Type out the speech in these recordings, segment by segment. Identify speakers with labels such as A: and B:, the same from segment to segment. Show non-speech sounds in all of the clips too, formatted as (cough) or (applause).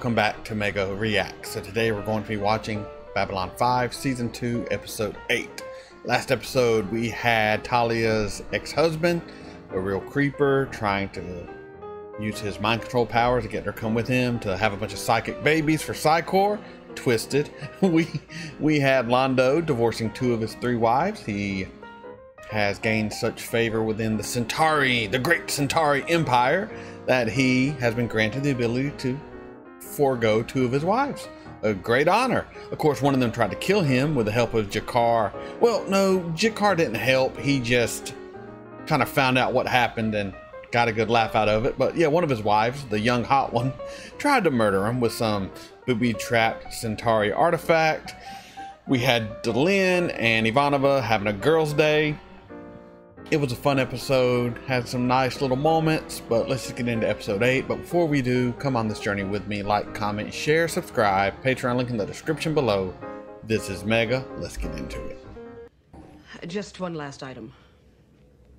A: welcome back to Mega React. So today we're going to be watching Babylon 5 Season 2 Episode 8. Last episode we had Talia's ex-husband, a real creeper, trying to use his mind control powers to get her to come with him to have a bunch of psychic babies for Psi Corps. Twisted. (laughs) We we had Londo divorcing two of his three wives. He has gained such favor within the Centauri, the great Centauri Empire, that he has been granted the ability to forego two of his wives. A great honor. Of course, one of them tried to kill him with the help of G'Kar. Well, no, G'Kar didn't help. He just kind of found out what happened and got a good laugh out of it. But yeah, one of his wives, the young hot one, (laughs) tried to murder him with some booby trapped Centauri artifact. We had Delenn and Ivanova having a girls' day. It was a fun episode, had some nice little moments, but let's just get into episode 8. But before we do, come on this journey with me. Like, comment, share, subscribe. Patreon link in the description below. This is Mega. Let's get into it.
B: Just one last item,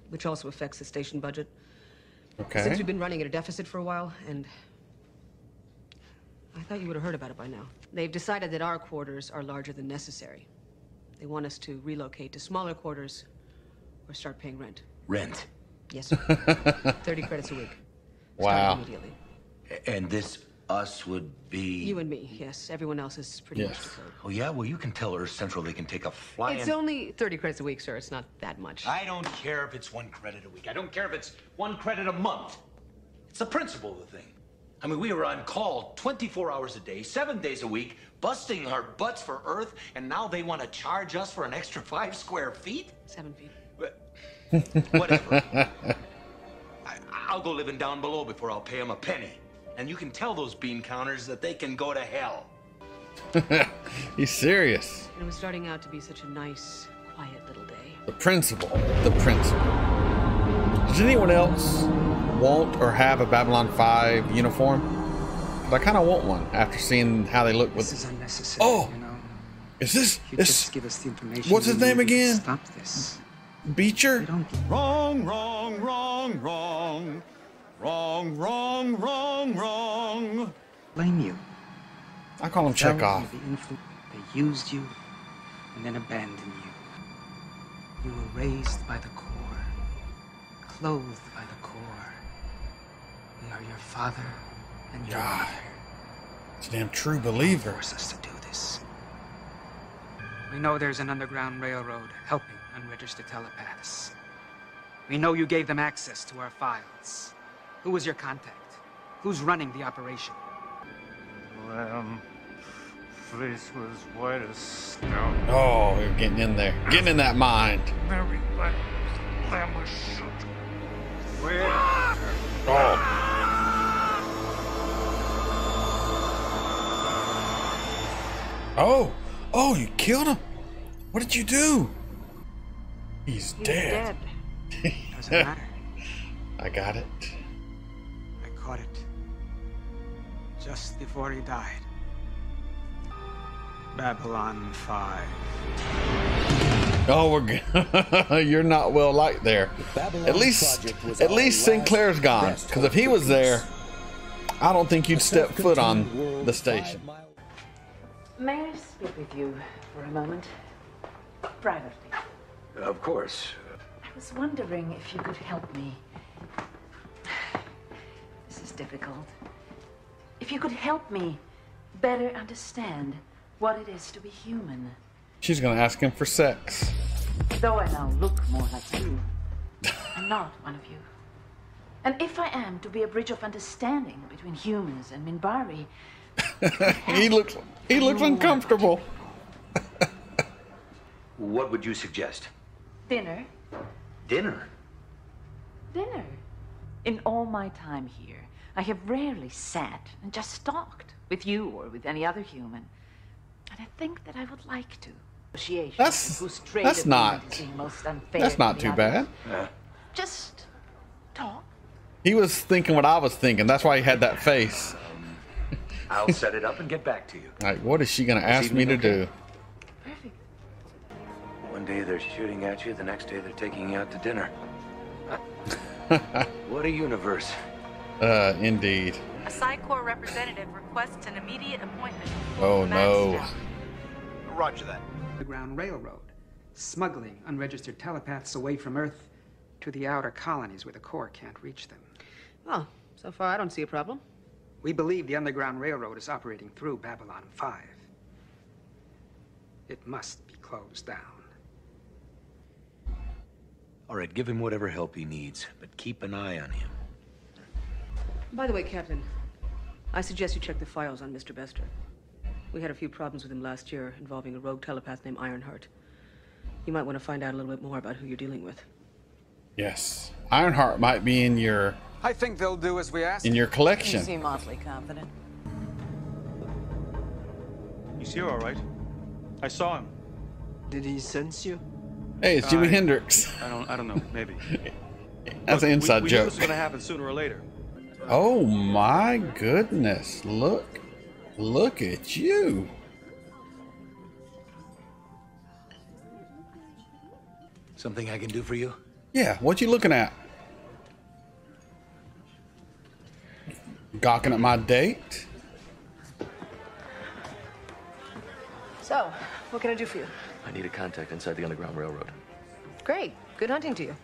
B: which also affects the station budget.
A: Okay.
B: Since we've been running at a deficit for a while, and I thought you would have heard about it by now. They've decided that our quarters are larger than necessary. They want us to relocate to smaller quarters or start paying rent.
C: Rent.
B: Yes, sir. (laughs) 30 credits a week.
A: Wow.
B: Starting immediately.
C: And this us would be.
B: You and me, yes. Everyone else is pretty much
A: Yes.
B: decode.
C: Oh yeah, well you can tell Earth Central they can take a fly.
B: It's only 30 credits a week, sir. It's not that much.
C: I don't care if it's one credit a week. I don't care if it's one credit a month. It's the principle of the thing. I mean, we were on call 24 hours a day, seven days a week, busting our butts for Earth, and now they want to charge us for an extra five square feet?
B: Seven feet.
C: Whatever. (laughs) I, I'll go living down below before I'll pay them a penny. And you can tell those bean counters that they can go to hell. (laughs)
A: He's serious.
B: It was starting out to be such a nice, quiet little day.
A: The principal. The principal. Does anyone else want or have a Babylon 5 uniform? 'Cause I kind of want one after seeing how they look with.
D: This is unnecessary.
A: Oh!
D: you know.
A: Is this
D: You
A: this
D: just give us the information.
A: what's his name again?
D: Stop this.
A: Beecher?
E: Wrong, wrong, wrong, wrong. Wrong, wrong, wrong, wrong.
D: blame you.
A: I call him Pavel
D: Chekov. the They used you and then abandoned you. You were raised by the Corps, clothed by the Corps. We are your father and your
A: God.
D: mother.
A: He's a damn true believer.
D: Force us to do this. We know there's an underground railroad helping unregistered telepaths. We know you gave them access to our files. Who was your contact? Who's running the operation?
E: Lamb. Um, Face was white as snow.
A: Oh, you're getting in there. Getting in that mind.
E: Very black. Lamb was shot. Where?
A: Oh. Oh. Oh, you killed him. What did you do? He's,
B: He's
A: dead.
B: dead.
D: Doesn't (laughs) matter.
A: I got it.
D: I caught it. Just before he died. Babylon 5.
A: Oh, we're good. (laughs) You're not well liked there.
F: Babylon
A: At least, at least Sinclair's gone. Because if he was there, I don't think you'd step foot on the station.
G: May I speak with you for a moment? Privately.
C: Of course.
G: I was wondering if you could help me. This is difficult. If you could help me better understand what it is to be human.
A: She's going to ask him for sex.
G: Though I now look more like you, I'm not one of you. And if I am to be a bridge of understanding between humans and Minbari, (laughs)
A: He looks he looks uncomfortable.
C: What would you suggest?
G: Dinner,
C: Dinner?
G: dinner. In all my time here, I have rarely sat and just talked with you or with any other human. And I think that I would like to. Negotiations
A: That's-
G: whose trade
A: that's not-
G: is the most unfair
A: That's not too
G: others.
A: bad.
G: Just talk.
A: He was thinking what I was thinking. That's why he had that face.
C: Um, I'll set it up and get back to you.
A: Like, what is she going to ask me to
C: evening
A: do?
C: Okay?
G: Perfect.
C: One day they're shooting at you, the next day they're taking you out to dinner. (laughs) what a universe.
A: Uh, indeed.
F: A Psi Corps representative requests an immediate appointment.
A: Oh no.
F: Max
H: Roger that.
D: Underground Railroad, smuggling unregistered telepaths away from Earth to the outer colonies where the Corps can't reach them.
B: Well, so far I don't see a problem.
D: We believe the Underground Railroad is operating through Babylon 5. It must be closed down.
C: All right, give him whatever help he needs, but keep an eye on him.
B: By the way, Captain, I suggest you check the files on Mr. Bester. We had a few problems with him last year involving a rogue telepath named Ironheart. You might want to find out a little bit more about who you're dealing with.
A: Yes. Ironheart might be in your
D: I think they'll do as we ask.
A: in your collection.
G: You seem awfully confident.
H: He's here, all right. I saw him.
E: Did he sense you?
A: Hey, it's Jimi
H: I-
A: Hendrix.
H: I don't. I don't know. Maybe. (laughs)
A: That's
H: Look,
A: an inside
H: we, we
A: joke.
H: Knew this was gonna happen sooner or later.
A: Oh my goodness. Look. Look at you.
C: Something I can do for you?
A: Yeah, what you looking at? Gawking at my date?
B: So, what can I do for you?
I: I need a contact inside the Underground Railroad.
B: Great. Good hunting to you.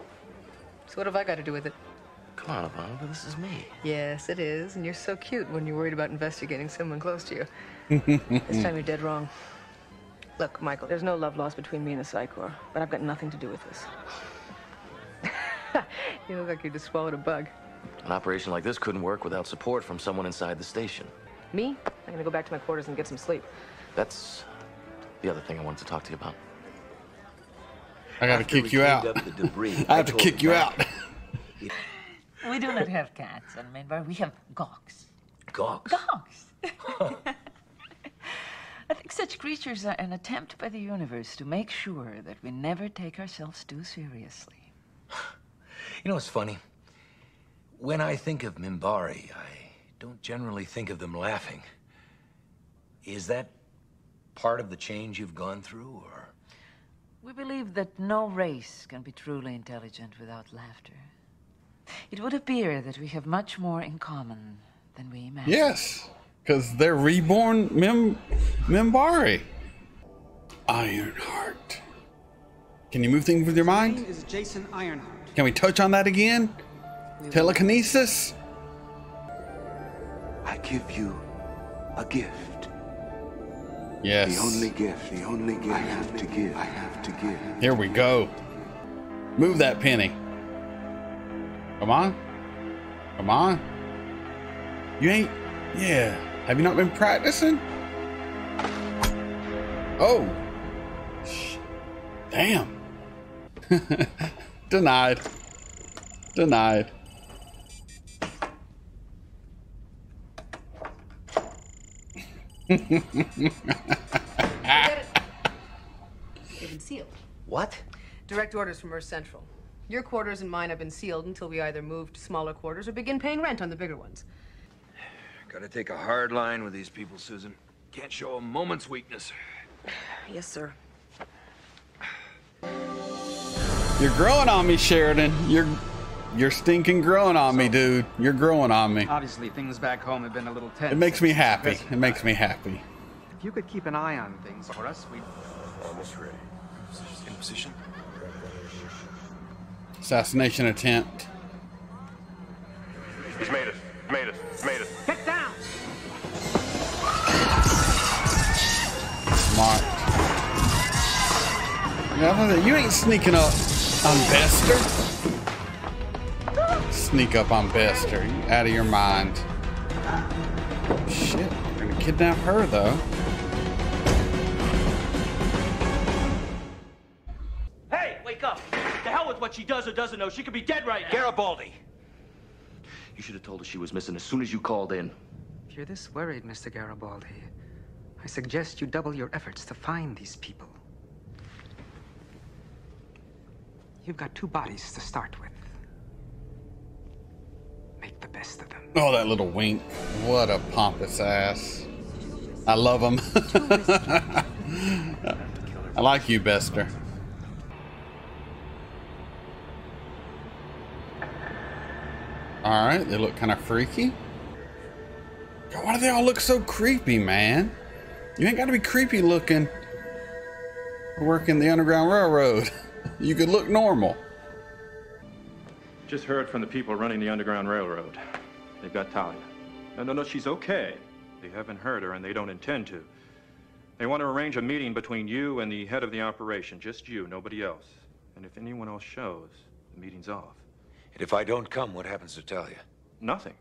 B: So, what have I got to do with it?
I: Come on, Ivanova, this is me.
B: Yes, it is. And you're so cute when you're worried about investigating someone close to you. (laughs) this time you're dead wrong. Look, Michael, there's no love lost between me and the Psi Corps, but I've got nothing to do with this. (laughs) you look like you just swallowed a bug.
I: An operation like this couldn't work without support from someone inside the station.
B: Me? I'm gonna go back to my quarters and get some sleep.
I: That's the other thing I wanted to talk to you about.
A: I gotta
C: After
A: kick you out.
C: debris, (laughs)
A: I have to kick you
C: that-
A: out. (laughs)
G: We do not have cats on Minbar. We have gawks.
C: Gawks.
G: Gawks! (laughs) I think such creatures are an attempt by the universe to make sure that we never take ourselves too seriously. (sighs)
C: You know what's funny? When I think of Minbari, I don't generally think of them laughing. Is that part of the change you've gone through, or?
G: We believe that no race can be truly intelligent without laughter. It would appear that we have much more in common than we imagine.
A: Yes, because they're reborn Mem Minbari. Ironheart. Can you move things with your mind?
D: is Jason Ironheart.
A: Can we touch on that again? Telekinesis?
E: I give you a gift.
A: Yes.
E: The only gift, the only gift I have to give. I have to give.
A: Here we go. Move that penny. Come on. Come on. You ain't. Yeah. Have you not been practicing? Oh. Damn. (laughs) Denied. Denied.
B: They've been sealed.
C: What?
B: Direct orders from Earth Central. Your quarters and mine have been sealed until we either move to smaller quarters or begin paying rent on the bigger ones. (sighs)
H: Gotta take a hard line with these people, Susan. Can't show a moment's weakness. (sighs)
B: Yes, sir.
A: You're growing on me, Sheridan. You're you're stinking growing on me, dude. You're growing on me.
D: Obviously, things back home have been a little tense.
A: It makes me happy.
D: Visit.
A: It makes me happy.
D: If you could keep an eye on things for us, we'd.
H: Almost ready. In position.
A: Assassination attempt.
H: He's made it. Made it. Made it.
D: Get down!
A: Smart. You ain't sneaking up on Bester. Sneak up on Best. Bester. You out of your mind. Shit, we're gonna kidnap her though.
J: Hey, wake up! The hell with what she does or doesn't know. She could be dead right now.
C: Garibaldi!
I: You should have told us she was missing as soon as you called in.
D: If you're this worried, Mr. Garibaldi, I suggest you double your efforts to find these people. You've got two bodies to start with. The best of them.
A: Oh, that little wink. What a pompous ass. I love him. (laughs) I like you, Bester. All right, they look kind of freaky. God, why do they all look so creepy, man? You ain't got to be creepy looking. Working the Underground Railroad. (laughs) You could look normal.
K: Just heard from the people running the Underground Railroad. They've got Talia. No, no, no, she's okay. They haven't hurt her, and they don't intend to. They want to arrange a meeting between you and the head of the operation. Just you, nobody else. And if anyone else shows, the meeting's off.
C: And if I don't come, what happens to Talia?
K: Nothing.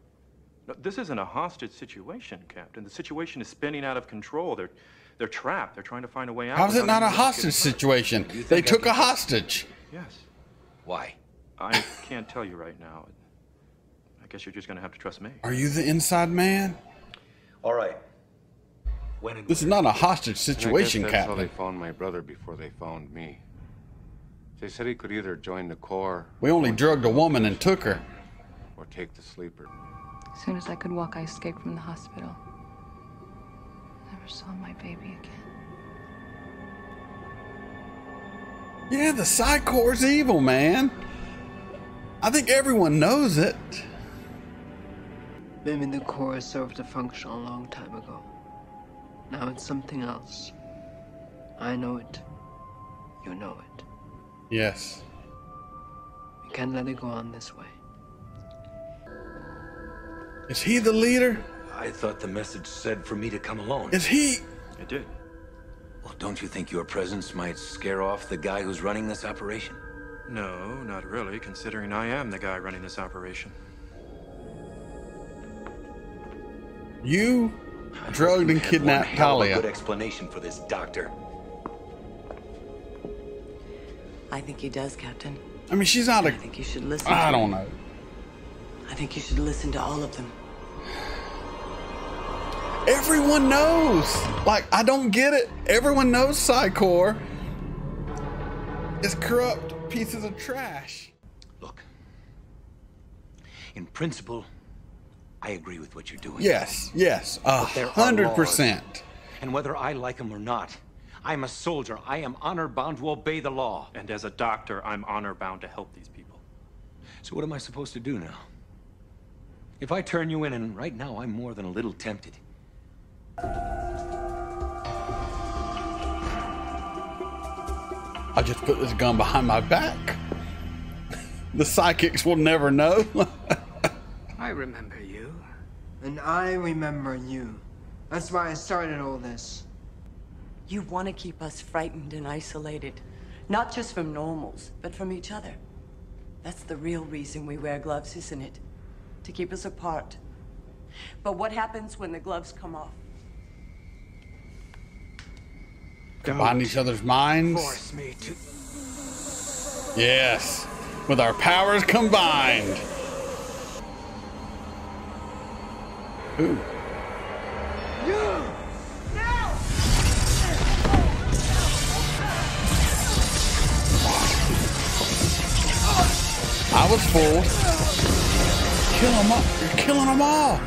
K: No, this isn't a hostage situation, Captain. The situation is spinning out of control. They're, they're trapped. They're trying to find a way out.
A: How is it not a hostage situation? They took a hostage.
K: Yes.
C: Why?
K: I can't tell you right now. I guess you're just going to have to trust me.
A: Are you the inside man?
C: All right. When
A: This is not a hostage
L: And I guess
A: situation,
L: that's how they found my brother before they found me. They said he could either join the Corps
A: We only drugged a woman and took her.
L: or take the sleeper.
M: As soon as I could walk, I escaped from the hospital. Never saw my baby again.
A: Yeah, the Psi Corps's evil, man. I think everyone knows it.
N: Maybe the Corps served a function a long time ago. Now it's something else. I know it. You know it.
A: Yes.
N: We can't let it go on this way.
A: Is he the leader?
C: I thought the message said for me to come alone.
A: Is he?
K: It did.
C: Well, don't you think your presence might scare off the guy who's running this operation?
K: No, not really, considering I am the guy running this operation.
A: You drugged and kidnapped
C: hell of a
A: Talia.
C: good explanation for this, Doctor.
B: I think he does, Captain.
A: I mean, she's not a.
B: I think you should listen.
A: I don't know.
B: I think you should listen to all of them.
A: Everyone knows. Like, I don't get it. Everyone knows Psi Corps is corrupt pieces of trash.
C: Look, in principle, I agree with what you're doing.
A: Yes, yes, a
C: But there are
A: hundred percent.
C: And whether I like them or not, I'm a soldier. I am honor bound to obey the law.
K: And as a doctor, I'm honor bound to help these people.
C: So what am I supposed to do now? If I turn you in, and right now I'm more than a little tempted.
A: I just put this gun behind my back. The psychics will never know. (laughs)
D: I remember you.
N: And I remember you. That's why I started all this.
B: You want to keep us frightened and isolated, not just from normals, but from each other. That's the real reason we wear gloves, isn't it? To keep us apart. But what happens when the gloves come off?
A: Combine each other's minds.
D: Force me to.
A: Yes, with our powers combined. Ooh. I was fooled. Kill them all. You're killing them all.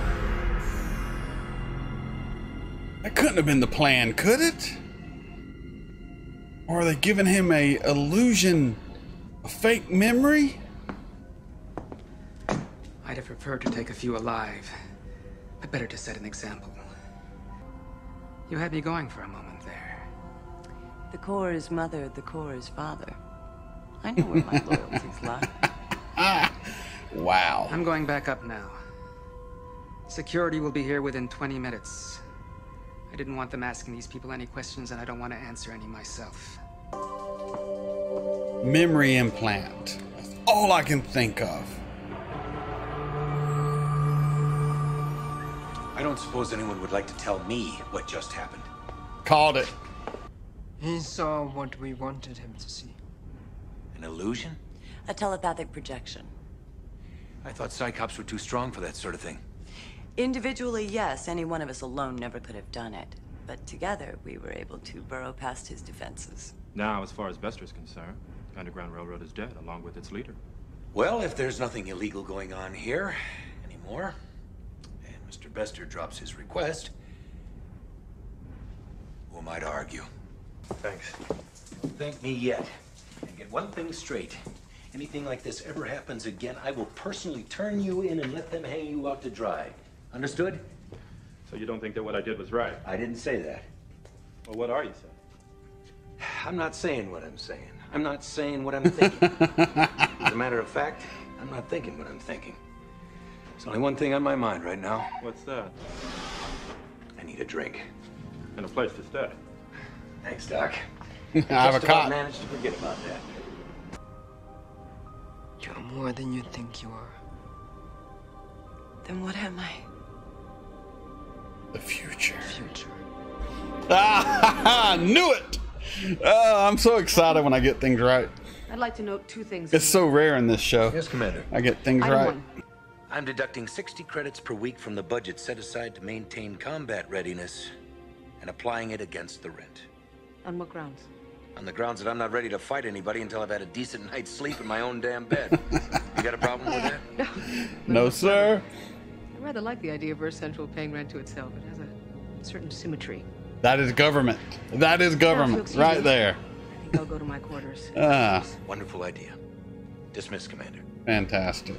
A: That couldn't have been the plan, could it? Or are they giving him a illusion, a fake memory?
D: I'd have preferred to take a few alive, but better to set an example. You had me going for a moment there.
B: The Corps is mother, the Corps is father. I know where my (laughs) loyalties lie.
A: Wow.
D: I'm going back up now. Security will be here within 20 minutes. I didn't want them asking these people any questions, and I don't want to answer any myself.
A: Memory implant. That's all I can think of.
C: I don't suppose anyone would like to tell me what just happened.
A: Called it.
N: He saw what we wanted him to see.
C: An illusion?
B: A telepathic projection.
C: I thought Psi Cops were too strong for that sort of thing.
B: Individually, yes, any one of us alone never could have done it. But together, we were able to burrow past his defenses.
K: Now, as far as Bester's concerned, the Underground Railroad is dead, along with its leader.
C: Well, if there's nothing illegal going on here anymore, and Mr. Bester drops his request, who am I to argue?
K: Thanks.
C: Don't Thank me yet. And get one thing straight. anything like this ever happens again, I will personally turn you in and let them hang you out to dry. Understood?
K: So you don't think that what I did was right?
C: I didn't say that.
K: Well, what are you saying?
C: I'm not saying what I'm saying. I'm not saying what I'm thinking. (laughs) As a matter of fact, I'm not thinking what I'm thinking. There's only one thing on my mind right now.
K: What's that?
C: I need a drink.
K: And a place to stay.
C: Thanks, Doc. (laughs)
A: I have a
C: Just about
A: cot.
C: managed to forget about that.
N: You're more than you think you are.
O: Then what am I?
A: The future.
N: Future. (laughs)
A: Ah, (laughs) knew it. Oh, I'm so excited when I get things right.
B: I'd like to note two things.
A: It's so rare in this show.
C: Yes, Commander.
A: I get things
B: Item
A: right.
B: one.
C: I'm deducting 60 credits per week from the budget set aside to maintain combat readiness and applying it against the rent.
B: On what grounds?
C: On the grounds that I'm not ready to fight anybody until I've had a decent night's sleep in my own damn bed. (laughs) you got a problem with that?
A: No, sir.
B: I rather like the idea of Earth Central paying rent to itself. It has a certain symmetry.
A: That is government. That is government
B: excuse
A: right
B: me.
A: there.
B: I think I'll go to my quarters. (laughs)
A: Ah,
C: Wonderful idea. Dismiss, Commander.
A: fantastic.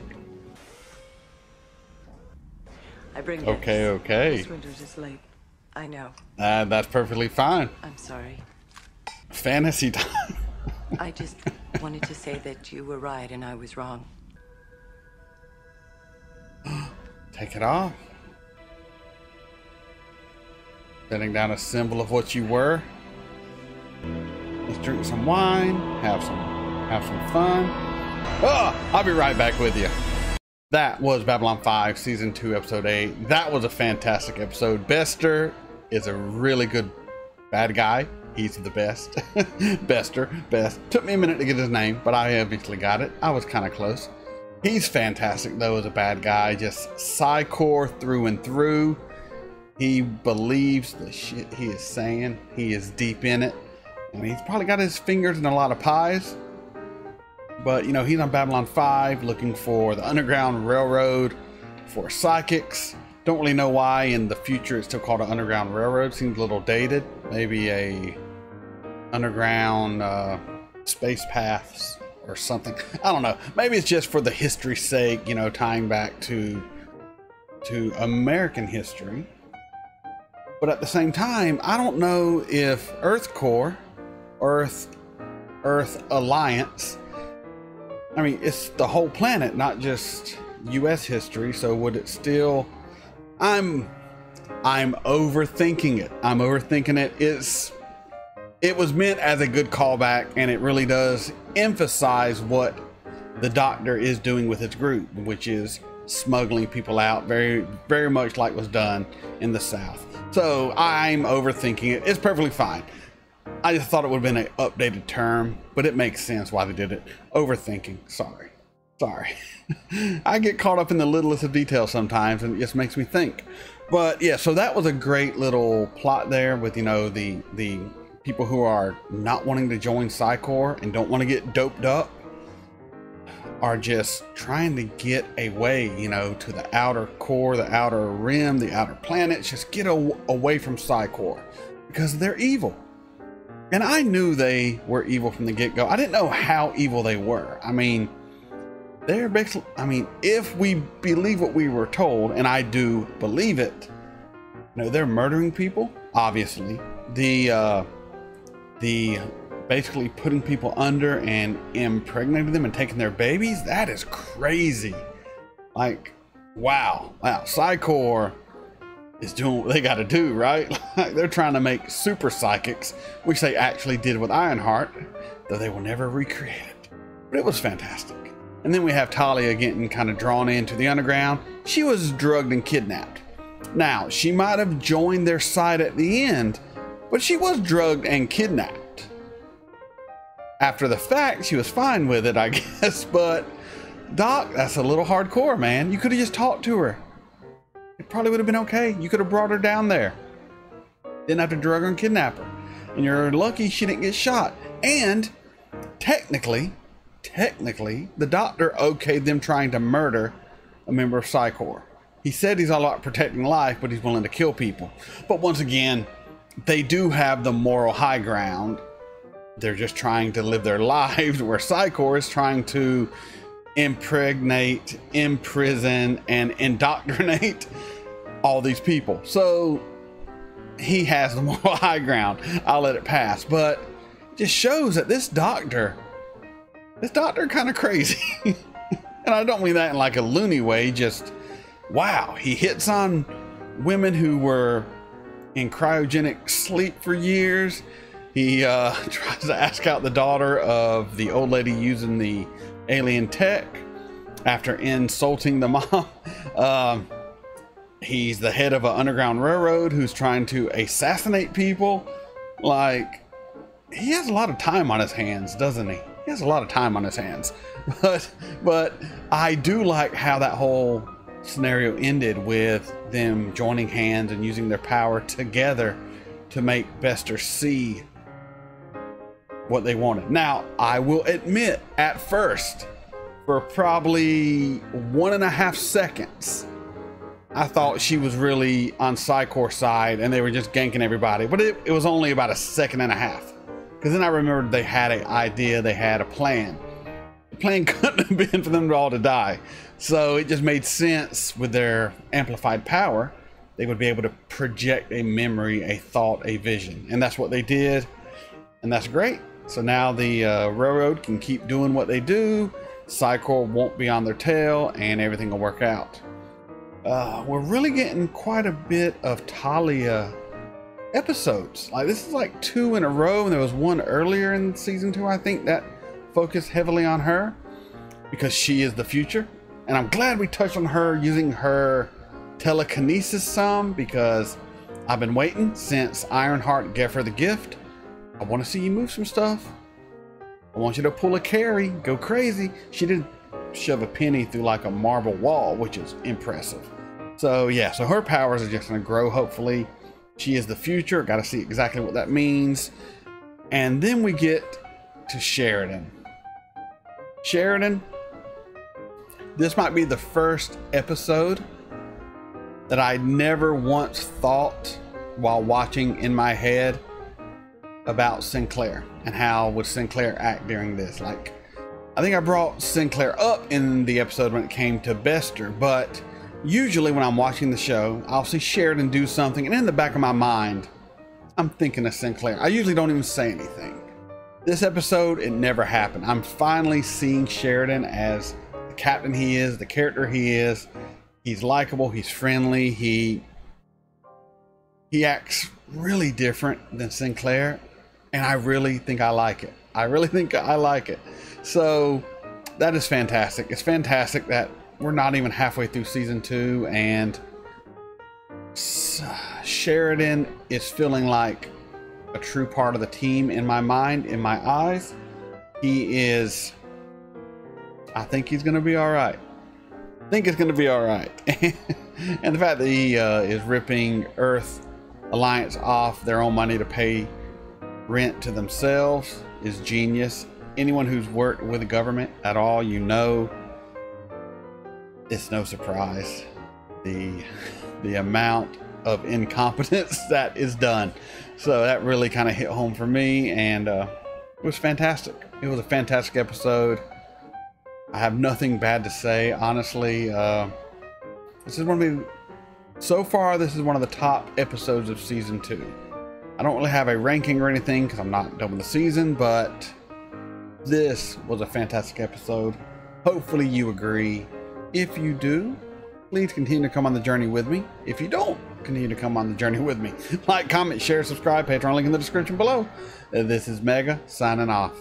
O: I bring
A: Okay, okay.
B: Miss Winters is late.
O: I know.
A: Uh, that's perfectly fine.
O: I'm sorry.
A: Fantasy time.
O: I just (laughs) wanted to say that you were right and I was wrong. (gasps) (gasps) (gasps)
A: Take it off. Setting down a symbol of what you were. Let's drink some wine, have some have some fun. Oh, I'll be right back with you. That was Babylon 5, Season 2, Episode 8. That was a fantastic episode. Bester is a really good bad guy. He's the best. (laughs) Bester, best. Took me a minute to get his name, but I eventually got it. I was kind of close. He's fantastic, though, as a bad guy. Just Psi Corps through and through. He believes the shit he is saying. He is deep in it. And he's probably got his fingers in a lot of pies. But, you know, he's on Babylon 5 looking for the Underground Railroad for psychics. Don't really know why in the future it's still called an Underground Railroad. Seems a little dated. Maybe a underground uh, space paths or something. (laughs) I don't know. Maybe it's just for the history's sake, you know, tying back to to American history. But at the same time, I don't know if Earth Core, Earth Earth Alliance, I mean, it's the whole planet, not just US history, so would it still I'm I'm overthinking it. I'm overthinking it. It's it was meant as a good callback and it really does emphasize what the doctor is doing with his group, which is smuggling people out very very much like was done in the south. So I'm overthinking it. It's perfectly fine. I just thought it would have been an updated term, but it makes sense why they did it. Overthinking. Sorry. Sorry. (laughs) I get caught up in the littlest of details sometimes and it just makes me think. But yeah, so that was a great little plot there with, you know, the the people who are not wanting to join Psi Corps and don't want to get doped up are just trying to get away, you know, to the outer core, the outer rim, the outer planets, just get away from Psi Corps because they're evil. And I knew they were evil from the get go. I didn't know how evil they were. I mean, they're basically, I mean, if we believe what we were told, and I do believe it, you know, they're murdering people, obviously. The, uh, the basically putting people under and impregnating them and taking their babies, that is crazy. Like, wow. Wow. Psi Corps is doing what they got to do, right? (laughs) Like they're trying to make super psychics, which they actually did with Ironheart, though they will never recreate it. But it was fantastic. And then we have Talia getting kind of drawn into the underground. She was drugged and kidnapped. Now, she might have joined their side at the end, but she was drugged and kidnapped. After the fact, she was fine with it, I (laughs) guess, but Doc, that's a little hardcore, man. You could have just talked to her. It probably would have been okay. You could have brought her down there. Didn't have to drug her and kidnap her. And you're lucky she didn't get shot. And technically, technically, the doctor okayed them trying to murder a member of Psi Corps. He said he's all about protecting life, but he's willing to kill people. But once again, they do have the moral high ground they're just trying to live their (laughs) lives, where Psi Corps is trying to impregnate, imprison, and (laughs) indoctrinate all these people. So he has the (laughs) moral high ground. I'll let it pass. But it just shows that this doctor, this doctor kind of crazy. and I don't mean that in like a loony way, just wow, he hits on women who were in cryogenic sleep for years. He uh, (laughs) tries to ask out the daughter of the old lady using the alien tech after insulting the (laughs) mom. Um, he's the head of an underground railroad who's trying to assassinate people. Like, he has a lot of time on his hands, doesn't he? He has a lot of time on his hands. (laughs) But, but I do like how that whole scenario ended with them joining hands and using their power together to make Bester see what they wanted. Now, I will admit, at first, for probably one and a half seconds, I thought she was really on Psi Corps's side and they were just ganking everybody. But it, it was only about a second and a half. Because then I remembered they had an idea, they had a plan. The plan (laughs) couldn't have been for them all to die. So it just made sense with their amplified power. They would be able to project a memory, a thought, a vision. And that's what they did. And that's great. So now the uh, railroad can keep doing what they do. Psi Corps won't be on their tail and everything will work out. Uh, we're really getting quite a bit of Talia episodes. Like this is like two in a row, and there was one earlier in season two, I think, that focused heavily on her because she is the future. And I'm glad we touched on her using her telekinesis some because I've been waiting since Ironheart gave her the gift. I want to see you move some stuff. I want you to pull a carry, go crazy. She didn't shove a penny through like a marble wall, which is impressive. So yeah, so her powers are just going to grow. Hopefully, she is the future. Got to see exactly what that means. And then we get to Sheridan. Sheridan, this might be the first episode that I never once thought while watching in my head about Sinclair and how would Sinclair act during this. Like, I think I brought Sinclair up in the episode when it came to Bester, but usually when I'm watching the show, I'll see Sheridan do something, and in the back of my mind, I'm thinking of Sinclair. I usually don't even say anything. This episode, it never happened. I'm finally seeing Sheridan as captain he is, the character he is. He's likable, he's friendly, he he acts really different than Sinclair, and I really think I like it. I really think I like it. So that is fantastic. It's fantastic that we're not even halfway through season two, and Sheridan is feeling like a true part of the team in my mind, in my eyes. He is. I think he's going to be all right. I think it's going to be all right. (laughs) and the fact that he uh, is ripping Earth Alliance off their own money to pay rent to themselves is genius. Anyone who's worked with the government at all, you know, it's no surprise the (laughs) the amount of incompetence (laughs) that is done. So that really kind of hit home for me, and uh, it was fantastic. It was a fantastic episode. I have nothing bad to say, honestly. Uh, this is one of the so far. This is one of the top episodes of season two. I don't really have a ranking or anything because I'm not done with the season, but this was a fantastic episode. Hopefully, you agree. If you do, please continue to come on the journey with me. If you don't, continue to come on the journey with me. (laughs) Like, comment, share, subscribe, Patreon link in the description below. This is Mega signing off.